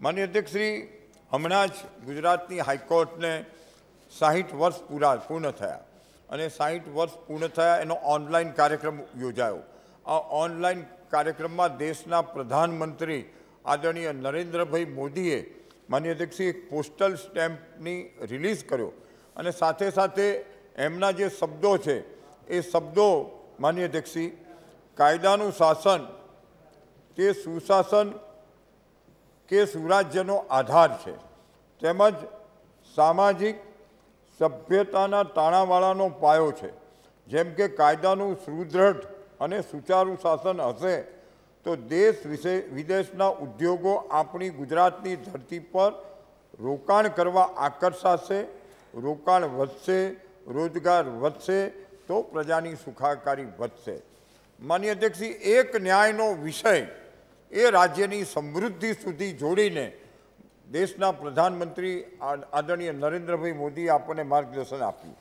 માન્ય અધ્યક્ષશ્રી હમણાં જ ગુજરાતની હાઈકોર્ટને સાહીઠ વર્ષ પૂરા પૂર્ણ થયા અને સાહીઠ વર્ષ પૂર્ણ થયા એનો ઓનલાઈન કાર્યક્રમ યોજાયો આ ઓનલાઈન કાર્યક્રમમાં દેશના પ્રધાનમંત્રી આદરણીય નરેન્દ્રભાઈ મોદીએ માન્ય અધ્યક્ષશ્રી એક પોસ્ટલ સ્ટેમ્પની રિલીઝ કર્યો અને સાથે સાથે એમના જે શબ્દો છે એ શબ્દો માન્ય અધ્યક્ષશ્રી કાયદાનું શાસન તે સુશાસન કે સુરાજ્યનો આધાર છે તેમજ સામાજિક સભ્યતાના તાણાવાળાનો પાયો છે જેમ કે કાયદાનું સુદૃઢ અને સુચારુ શાસન હશે તો દેશ વિશે વિદેશના ઉદ્યોગો આપણી ગુજરાતની ધરતી પર રોકાણ કરવા આકર્ષાશે રોકાણ વધશે રોજગાર વધશે તો પ્રજાની સુખાકારી વધશે માન્ય અધ્યક્ષજી એક ન્યાયનો વિષય એ રાજ્યની સમૃદ્ધિ સુધી જોડીને દેશના પ્રધાનમંત્રી આદરણીય નરેન્દ્રભાઈ મોદીએ આપણને માર્ગદર્શન આપ્યું.